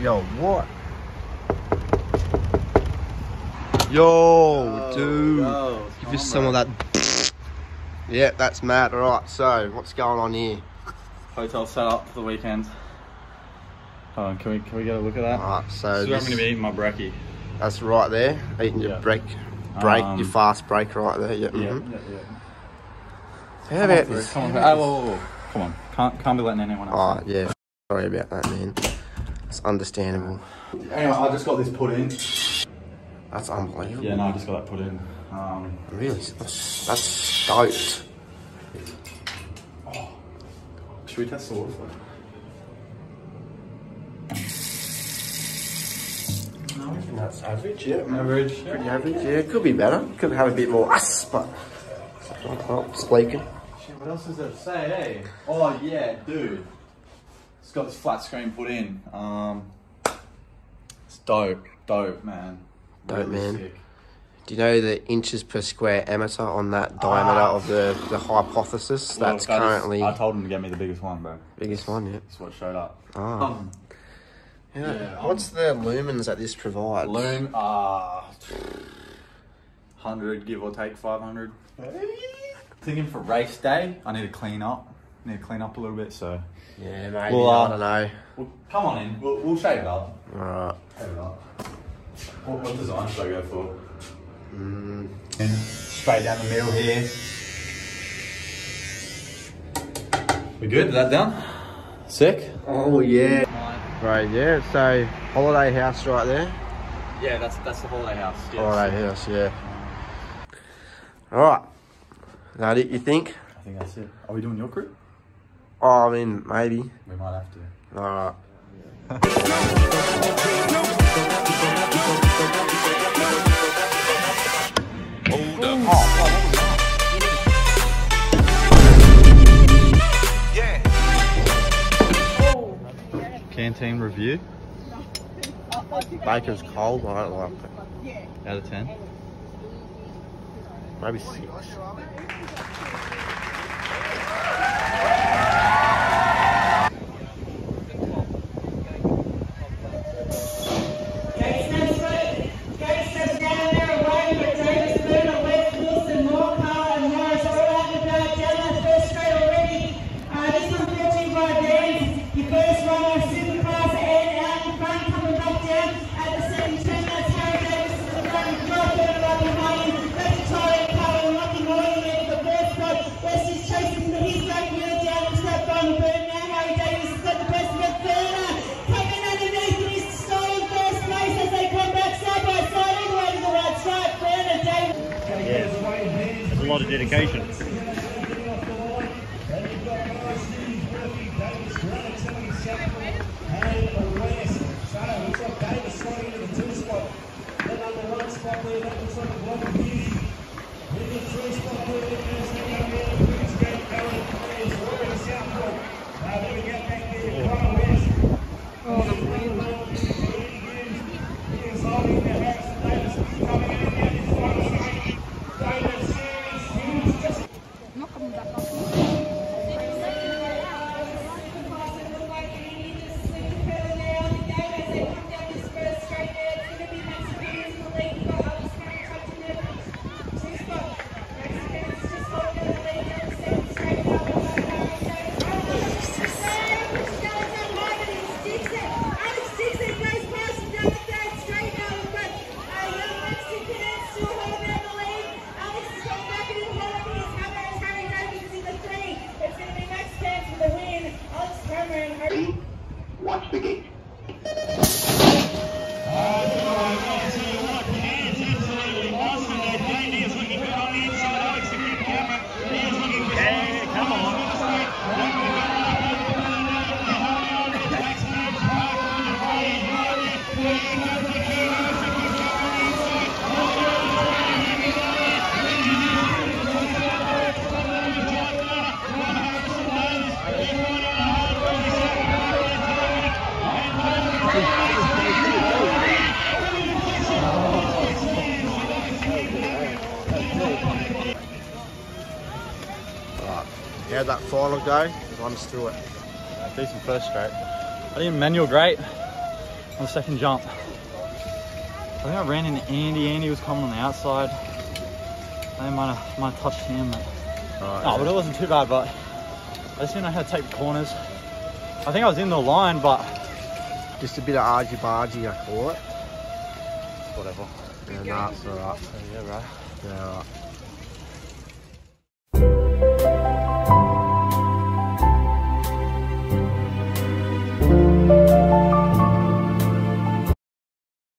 Yo, what? Yo, dude. yo, Give going us some of that. Yeah, that's mad. All right, so what's going on here? Hotel set up for the weekend. Hold on, can we can we get a look at that? All right, so This is where I'm gonna be eating my brekkie. that's right there. Eating your Yeah. break, break, Um, your fast break right there. Yeah. Yeah, mhm. yeah, yeah. How Come about on, this? Come on, whoa, whoa, whoa. Come on, can't can't be letting anyone else. Oh yeah, sorry about that, man. It's understandable. Anyway, I just got this put in. That's unbelievable. Yeah, no, I just got that put in. Um, Really, that's, that's stoked. should we test the water? I reckon that's average, yeah. Average. Pretty average, yeah. It could be better. Could have a bit more us, but oh, it's leaking. Shit, what else is there to say, eh? Oh yeah, dude. It's got this flat screen put in. Um, it's dope, dope, man. Dope, man. sick. Do you know the inches per square meter on that diameter of the, the hypothesis? Well, That's that is- currently I told him to get me the biggest one, bro. biggest one, yeah. That's what showed up. Oh. Um, yeah. yeah, What's the lumens that this provides? Loom, ah, hundred give or take five hundred. Thinking for race day, I need to clean up. Need to clean up a little bit, so. Yeah, maybe. Well, I uh, don't know. Well, come on in. We'll, we'll shave it up. Alright. Shave it up. What, what design should I go for? Mm, And straight down the middle here. We good? Is that done? Sick? oh, yeah. Right, yeah. So, holiday house right there. Yeah, that's that's the holiday house. Yes. Holiday house, yeah. Alright. That it, you think? I think that's it. Are we doing your crew? Oh, I mean, maybe. We might have to. All right. Hold up. Oh, Canteen review. Baker's cold, I don't like it. Out of 10? Maybe 6. A lot of dedication. How'd that final go? Run us through it. Decent first straight. I think manual great. on the second jump. I think I ran into Andy. Andy was coming on the outside. I might have, might have touched him. But... Right. No, but it wasn't too bad. But I just didn't know how to take the corners. I think I was in the line, but Just a bit of argy bargy, I call it. whatever. Yeah, nah, it's alright. Yeah, right. Yeah, alright.